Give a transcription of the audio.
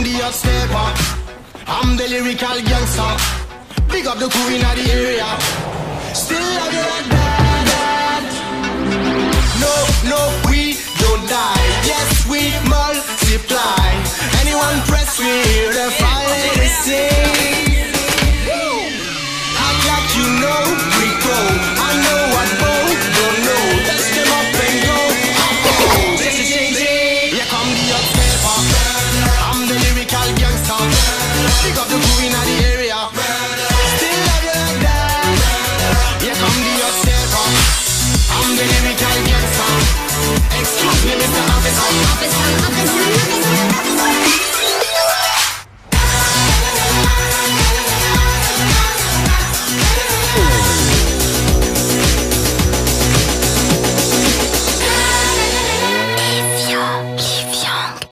I'm the hot stepper. I'm the lyrical gangster. Big up the crew in the area. Still love you like that, that. No, no, we don't die. Yes, we multiply. Anyone press, we hear the fire sing. I got you know. Baby, give me time.